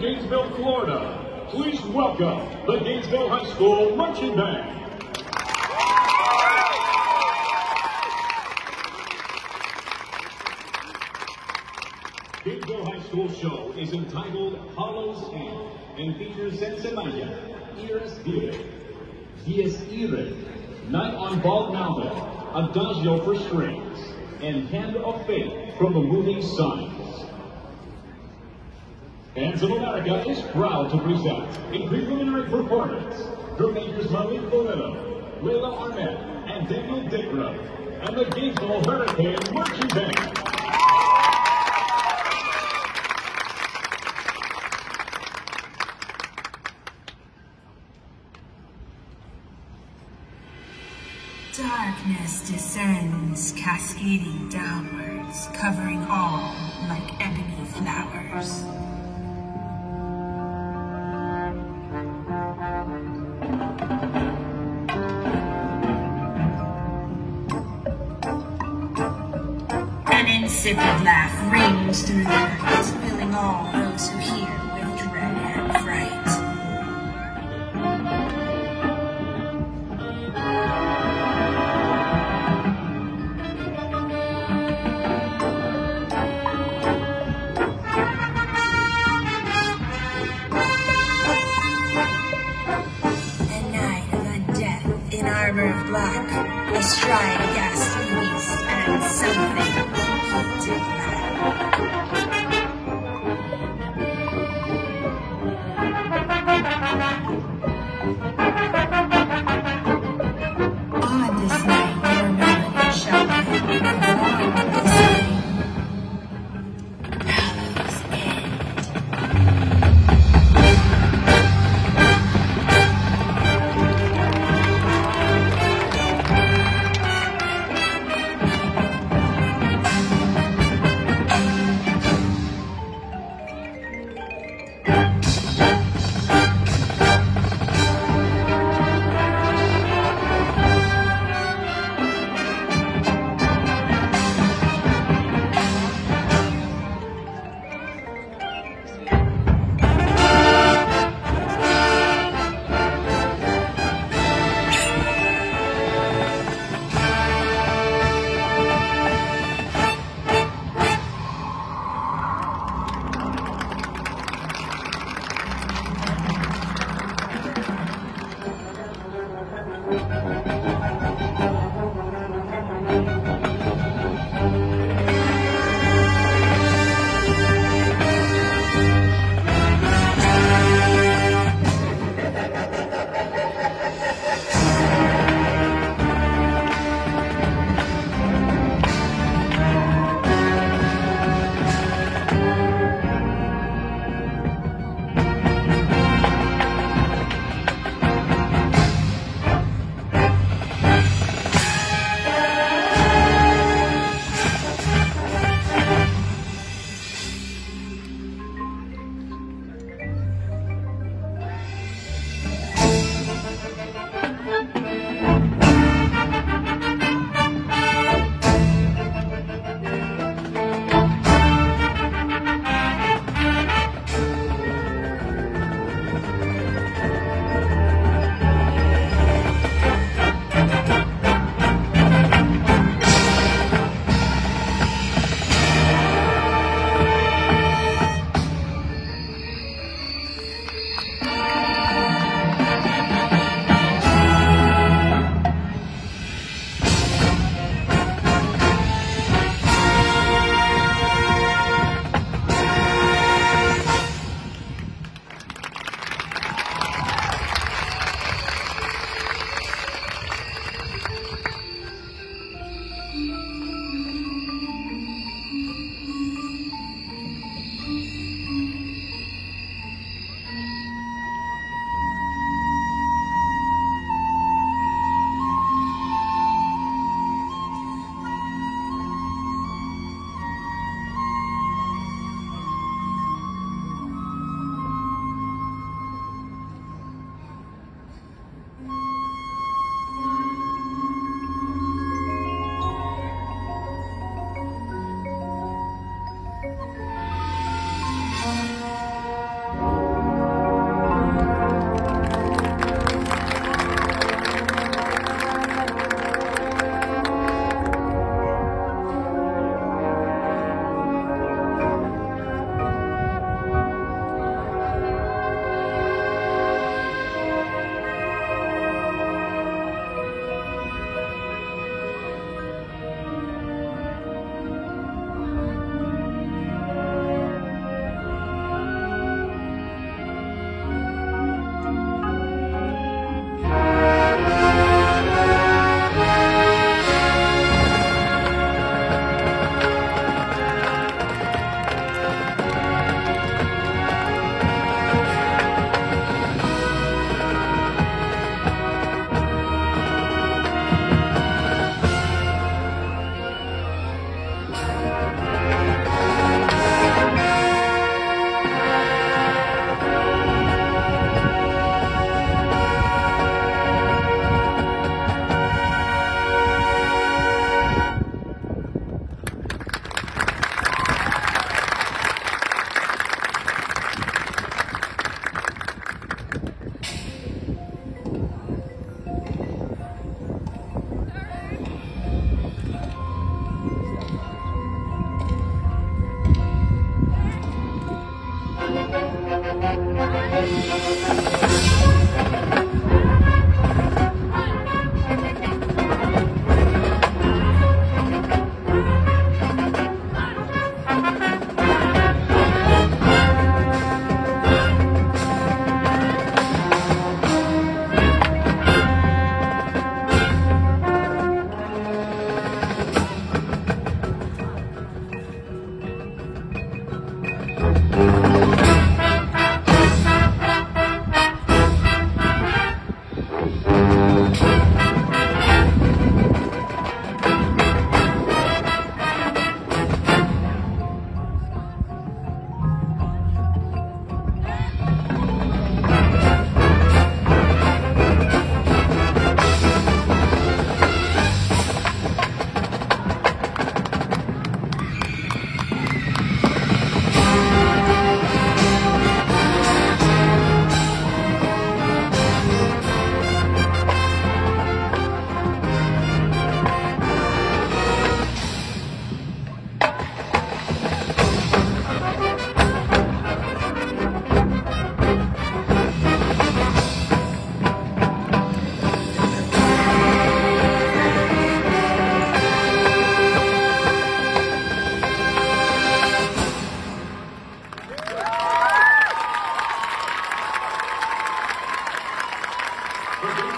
Gainesville, Florida, please welcome the Gainesville High School Marching Band. Gainesville High School show is entitled Hollows End and features Sensemaya, Iris Dire, Dies Irae, Night on Bald Mountain, Adagio for Strings, and Hand of Fate from the Moving Signs. Bands of America is proud to present a preliminary performance from Majors Malik Mullino, Layla Arnett, and Daniel Dickrell, and the Gainesville Hurricane Marching Band. Darkness descends, cascading downwards, covering all like ebony flowers. Insipid laugh rings through the night, filling all those who hear with dread and fright. A night of undeath in armor of black, astride a ghastly beast and something he did Bye.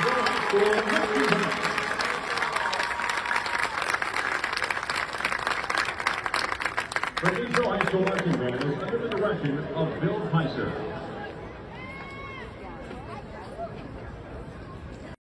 The High School Marching Band is under the direction of Bill Pirzer.